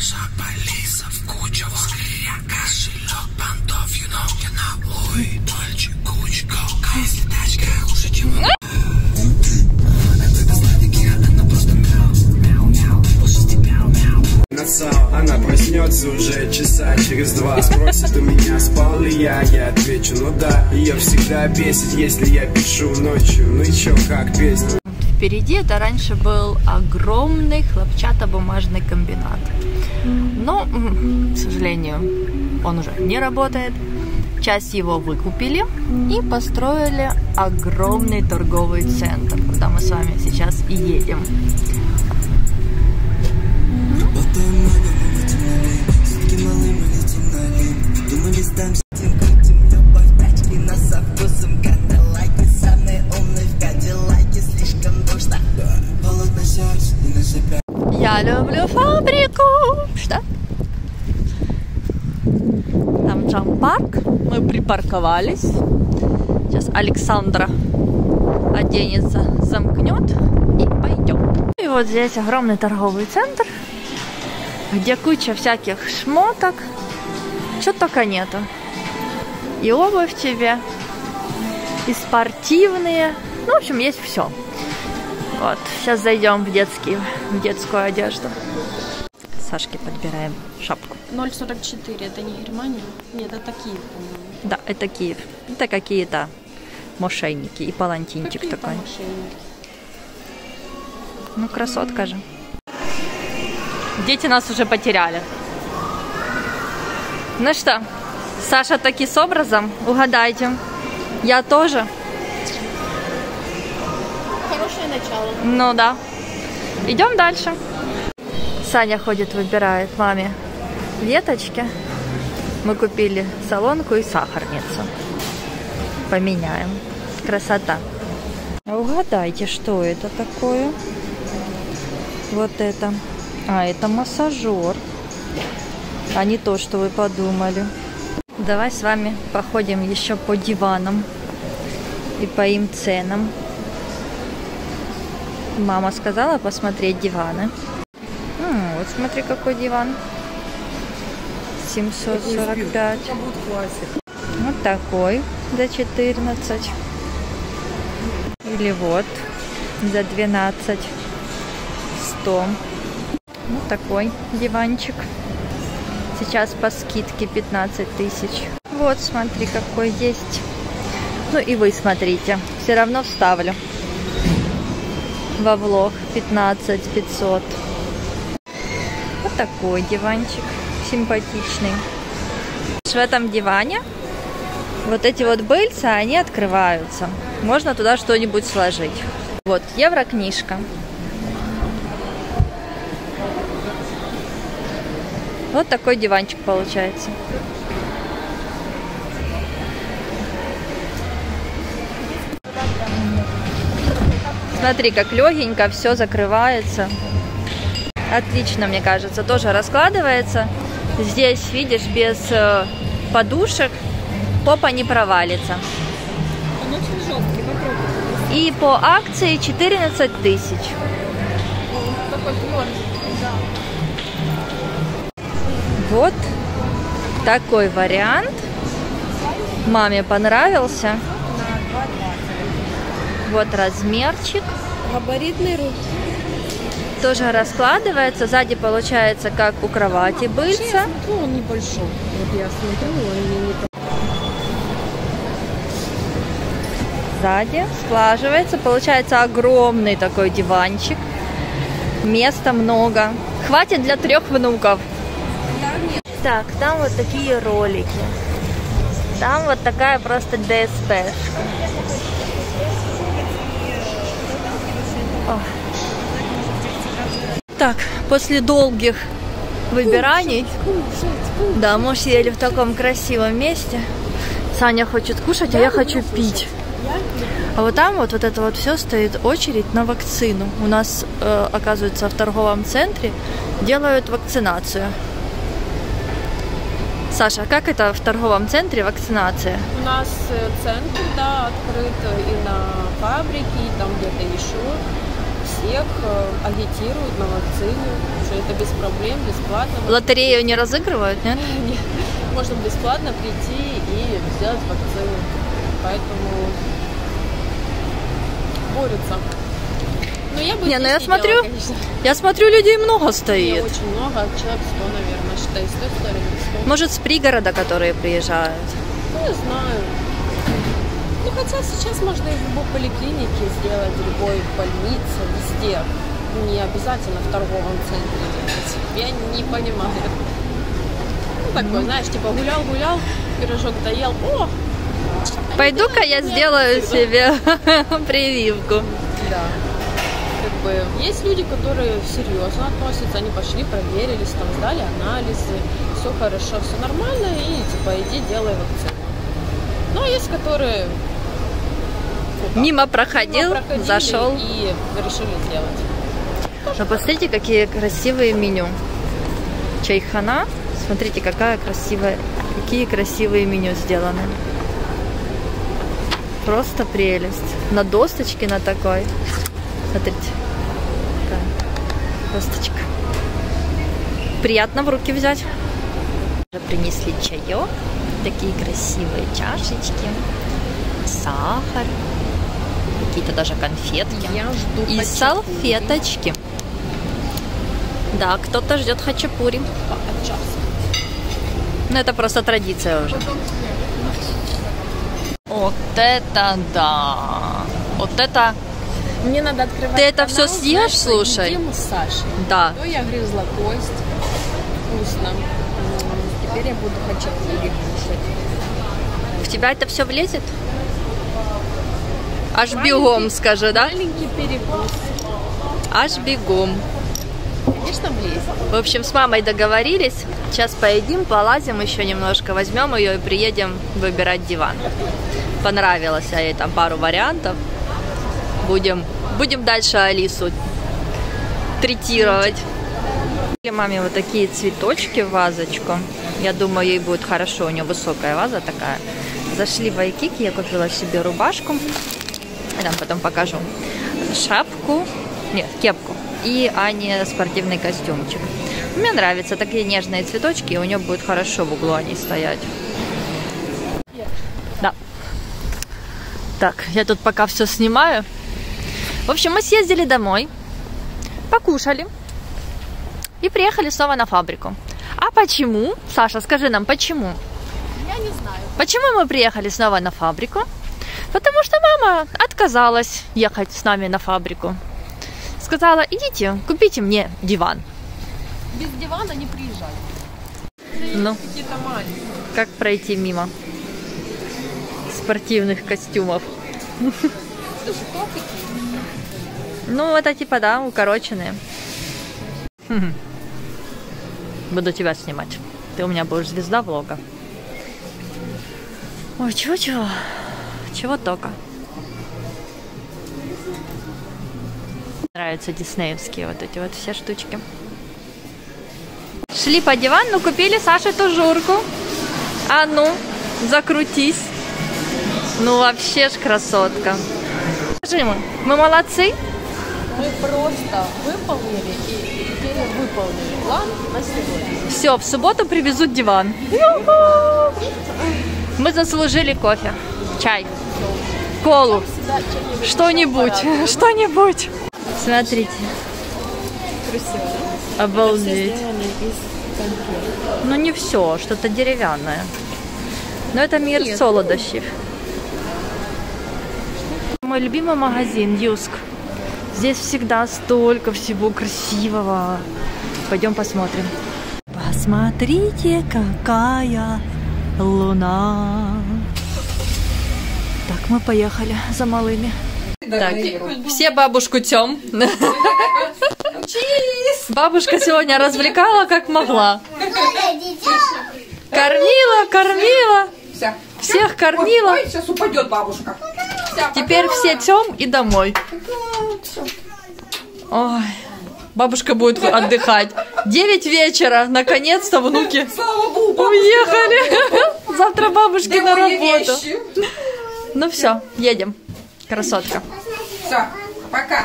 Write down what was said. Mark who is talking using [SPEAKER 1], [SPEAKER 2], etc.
[SPEAKER 1] Шапалисов, куча я кошелек, понтов, you know, я на Луи, Дольче, Гуччи, Кока, если тачка хуже, чем Насал, она проснется уже часа через два. Спросит у меня, спал ли я, я отвечу, ну да Ее всегда бесит, если я пишу ночью Ну и чё, как песня?
[SPEAKER 2] Впереди это раньше был огромный хлопчатобумажный комбинат. Но, к сожалению, он уже не работает. Часть его выкупили и построили огромный торговый центр, куда мы с вами сейчас и едем. Я люблю фабрику. Что? Там джамп-парк. Мы припарковались. Сейчас Александра оденется, замкнет и пойдем. И вот здесь огромный торговый центр, где куча всяких шмоток. Что только нету. И обувь тебе, и спортивные. Ну, в общем, есть все. Вот, сейчас зайдем в детский, в детскую одежду. Сашке подбираем шапку.
[SPEAKER 3] 0,44, это не Германия? Нет, это Киев, по-моему.
[SPEAKER 2] Да, это Киев. Это какие-то мошенники и палантинчик
[SPEAKER 3] Какие
[SPEAKER 2] такой.
[SPEAKER 3] мошенники?
[SPEAKER 2] Ну, красотка же. Дети нас уже потеряли. Ну что, Саша таки с образом? Угадайте. Я тоже?
[SPEAKER 3] Хорошее начало.
[SPEAKER 2] Ну да. Идем дальше. Саня ходит, выбирает маме веточки. Мы купили солонку и сахарницу. Поменяем. Красота. А Угадайте, что это такое? Вот это. А, это массажер. А не то, что вы подумали. Давай с вами походим еще по диванам и по им ценам. Мама сказала посмотреть диваны. Вот смотри, какой диван. 745. Вот такой за 14. Или вот за 12. 100. Вот такой диванчик. Сейчас по скидке 15 тысяч. Вот, смотри, какой есть. Ну и вы смотрите. Все равно вставлю во влог 15 500. Такой диванчик симпатичный. В этом диване вот эти вот быльца, они открываются. Можно туда что-нибудь сложить. Вот, еврокнижка. Вот такой диванчик получается. Смотри, как легенько все закрывается. Отлично, мне кажется, тоже раскладывается. Здесь, видишь, без э, подушек попа не провалится.
[SPEAKER 3] Он очень жесткий, попробуй.
[SPEAKER 2] И по акции 14 тысяч.
[SPEAKER 3] Такой твердый, да.
[SPEAKER 2] Вот такой вариант. Маме понравился. Вот размерчик.
[SPEAKER 3] Габаритный рук.
[SPEAKER 2] Тоже раскладывается. Сзади получается, как у кровати
[SPEAKER 3] Я
[SPEAKER 2] быльца.
[SPEAKER 3] смотрю, он небольшой. Вот я смотрю, он не.
[SPEAKER 2] Сзади сглаживается. Получается огромный такой диванчик. Места много. Хватит для трех внуков. Так, там вот такие ролики. Там вот такая просто ДСП. Так, после долгих выбираний, да, мы сидели в таком красивом месте. Саня хочет кушать, а я хочу пить. А вот там вот, вот это вот все стоит очередь на вакцину. У нас, э, оказывается, в торговом центре делают вакцинацию. Саша, как это в торговом центре вакцинация?
[SPEAKER 3] У нас э, центр, да, открыт и на фабрике, и там где-то еще. Всех э, агитируют на вакцину, что это без проблем, бесплатно.
[SPEAKER 2] Лотерею не разыгрывают, нет?
[SPEAKER 3] Можно бесплатно прийти и сделать вакцину. Поэтому борются. Но я бы
[SPEAKER 2] Не, ну я смотрю,
[SPEAKER 3] делала, конечно.
[SPEAKER 2] Я смотрю, людей много
[SPEAKER 3] Не,
[SPEAKER 2] стоит.
[SPEAKER 3] очень много, человек 100, наверное, считай, 100, 100 или 100.
[SPEAKER 2] Может, с пригорода, которые приезжают.
[SPEAKER 3] Ну, не знаю. Хотя сейчас можно и в любой поликлинике сделать, в любой больнице, везде. Не обязательно в торговом центре делать. Я не понимаю. Ну, такой, знаешь, типа гулял-гулял, пирожок доел. О!
[SPEAKER 2] Пойду-ка я сделаю себе прививку.
[SPEAKER 3] Да. Как бы есть люди, которые серьезно относятся, они пошли, проверились, там сдали анализы, все хорошо, все нормально, и типа иди делай вакцину. Ну, а есть которые
[SPEAKER 2] Мимо проходил,
[SPEAKER 3] мимо проходили
[SPEAKER 2] зашел.
[SPEAKER 3] и решили сделать.
[SPEAKER 2] Но посмотрите, какие красивые меню. Чайхана. Смотрите, какая красивая, какие красивые меню сделаны. Просто прелесть. На досточке на такой. Смотрите. Такая досточка. Приятно в руки взять. Принесли чаек. Такие красивые чашечки. Сахар. Какие-то даже конфетки.
[SPEAKER 3] Я жду
[SPEAKER 2] И
[SPEAKER 3] хачапури.
[SPEAKER 2] салфеточки. Да, кто-то ждет хачапури. Ну, это просто традиция уже. Вот это да. Вот это,
[SPEAKER 3] Мне надо открывать
[SPEAKER 2] Ты это
[SPEAKER 3] канал,
[SPEAKER 2] всё съешь,
[SPEAKER 3] знаешь,
[SPEAKER 2] слушай?
[SPEAKER 3] едим с Сашей.
[SPEAKER 2] да.
[SPEAKER 3] То я грызла кость. Вкусно. Теперь я буду хачапури кушать.
[SPEAKER 2] В тебя это все влезет? Аж бегом, скажи, да?
[SPEAKER 3] Маленький перекус.
[SPEAKER 2] Аж бегом.
[SPEAKER 3] Конечно, влезет.
[SPEAKER 2] В общем, с мамой договорились. Сейчас поедим, полазим еще немножко, возьмем ее и приедем выбирать диван. Понравилось а ей там пару вариантов. Будем, будем дальше Алису третировать. Маме вот такие цветочки в вазочку. Я думаю, ей будет хорошо. У нее высокая ваза такая. Зашли в Айкик, я купила себе рубашку. Я там потом покажу. Шапку. Нет, кепку. И Ане спортивный костюмчик. Мне нравятся такие нежные цветочки, и у нее будет хорошо в углу они стоять. Да. Так, я тут пока все снимаю. В общем, мы съездили домой, покушали и приехали снова на фабрику. А почему? Саша, скажи нам, почему?
[SPEAKER 3] Я не знаю.
[SPEAKER 2] Почему мы приехали снова на фабрику? Потому что мама отказалась ехать с нами на фабрику. Сказала, идите, купите мне диван.
[SPEAKER 3] Без дивана не приезжай.
[SPEAKER 2] Ну, как пройти мимо спортивных костюмов?
[SPEAKER 3] Какие?
[SPEAKER 2] Ну, это типа, да, укороченные. Хм. Буду тебя снимать. Ты у меня будешь звезда влога. Ой, чего-чего? Чего только. Нравятся диснеевские вот эти вот все штучки. Шли по дивану, купили Саше тужурку. А ну, закрутись. Ну вообще ж красотка. Скажи ему, мы молодцы?
[SPEAKER 3] Мы просто выполнили и перевыполнили план на сегодня.
[SPEAKER 2] Все, в субботу привезут диван. Мы заслужили кофе, чай, колу,
[SPEAKER 3] что-нибудь
[SPEAKER 2] что-нибудь. Смотрите,
[SPEAKER 3] Красиво, да? Все
[SPEAKER 2] обалдеть. Ну не все, что-то деревянное. Но это мир
[SPEAKER 3] Нет.
[SPEAKER 2] солодощів. Мой любимый магазин Юск. Здесь всегда столько всего красивого. Пойдем посмотрим. Посмотрите, какая луна. Так, мы поехали за малыми. Так, все бабушку тем. Бабушка сегодня развлекала как могла. Кормила, кормила, всех кормила.
[SPEAKER 4] Ой, сейчас упадет бабушка.
[SPEAKER 2] Теперь все тем и домой. Ой, бабушка будет отдыхать. 9 вечера, наконец-то внуки
[SPEAKER 4] Слава богу,
[SPEAKER 2] уехали. Завтра бабушки на работу.
[SPEAKER 4] вещи?
[SPEAKER 2] Ну все, едем. Красотка.
[SPEAKER 4] Все, пока.